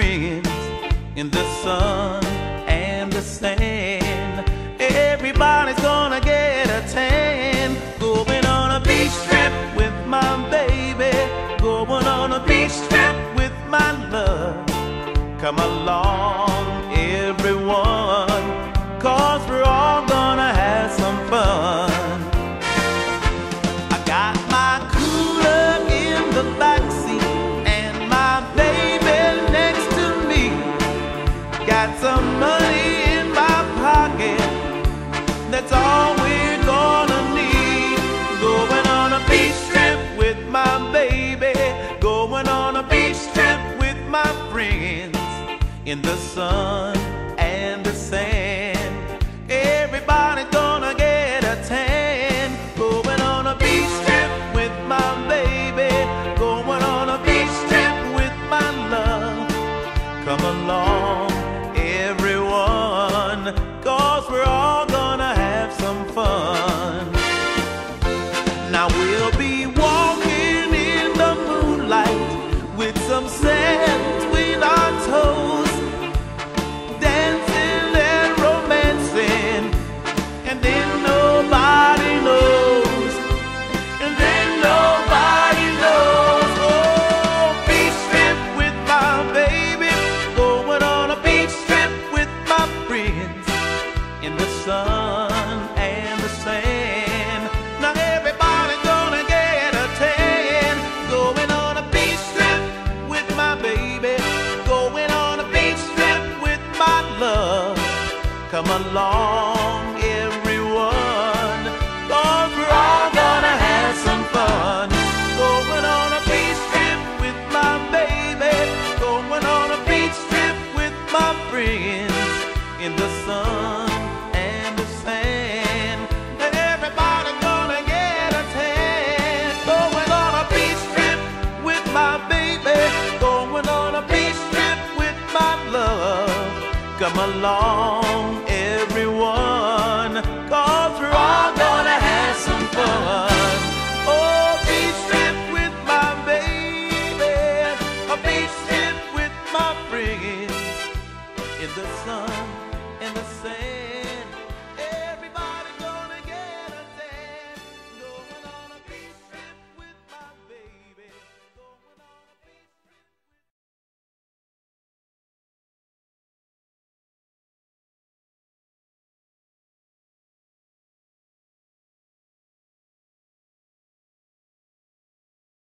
friends in the sun and the sand. Everybody's gonna get a tan. Going on a beach trip with my baby. Going on a beach trip with my love. Come along, in the sun and the sand. Everybody's gonna get a tan. Going on a beach trip with my baby. Going on a beach trip with my love. Come along, everyone, cause we're all Come along, everyone. Cause we're all gonna have some fun. Going on a beach trip with my baby. Going on a beach trip with my friends in the sun and the in the sun, in the sand.